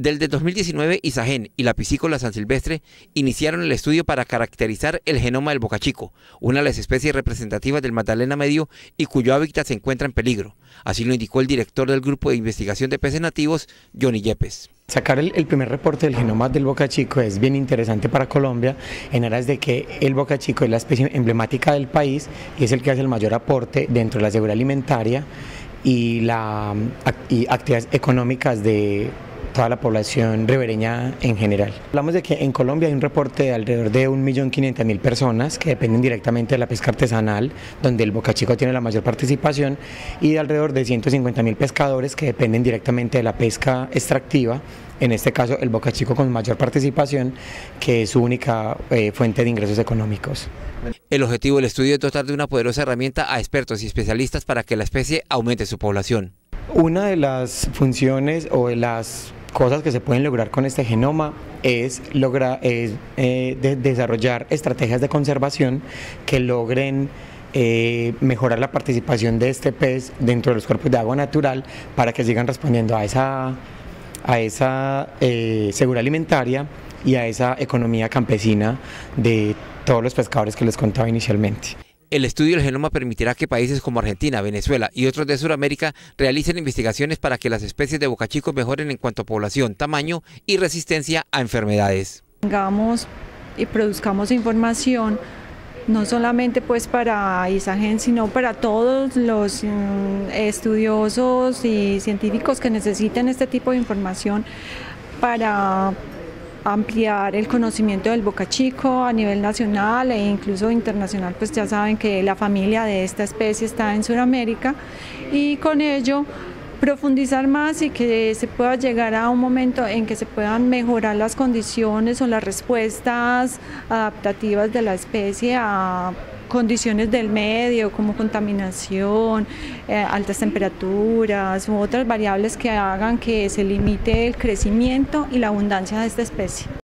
Desde 2019, Isagen y la piscícola San Silvestre iniciaron el estudio para caracterizar el genoma del bocachico, una de las especies representativas del Magdalena Medio y cuyo hábitat se encuentra en peligro. Así lo indicó el director del Grupo de Investigación de Peces Nativos, Johnny Yepes. Sacar el, primer reporte del genoma del bocachico es bien interesante para Colombia en aras de que el bocachico es la especie emblemática del país y es el que hace el mayor aporte dentro de la seguridad alimentaria y, la, actividades económicas de toda la población ribereña en general. Hablamos de que en Colombia hay un reporte de alrededor de 1.500.000 personas que dependen directamente de la pesca artesanal, donde el Boca Chico tiene la mayor participación, y de alrededor de 150.000 pescadores que dependen directamente de la pesca extractiva, en este caso el Boca Chico con mayor participación, que es su única eh, fuente de ingresos económicos. El objetivo del estudio es dotar de una poderosa herramienta a expertos y especialistas para que la especie aumente su población. Una de las funciones o de las cosas que se pueden lograr con este genoma es, lograr, es eh, desarrollar estrategias de conservación que logren eh, mejorar la participación de este pez dentro de los cuerpos de agua natural para que sigan respondiendo a esa, a esa eh, seguridad alimentaria y a esa economía campesina de todos los pescadores que les contaba inicialmente. El estudio del genoma permitirá que países como Argentina, Venezuela y otros de Sudamérica realicen investigaciones para que las especies de bocachico mejoren en cuanto a población, tamaño y resistencia a enfermedades. Tengamos y produzcamos información no solamente pues para Isagen, sino para todos los mm, estudiosos y científicos que necesiten este tipo de información para ampliar el conocimiento del Boca Chico a nivel nacional e incluso internacional, pues ya saben que la familia de esta especie está en Sudamérica y con ello profundizar más y que se pueda llegar a un momento en que se puedan mejorar las condiciones o las respuestas adaptativas de la especie a condiciones del medio como contaminación, eh, altas temperaturas u otras variables que hagan que se limite el crecimiento y la abundancia de esta especie.